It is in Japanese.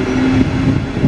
え?